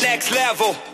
Next level.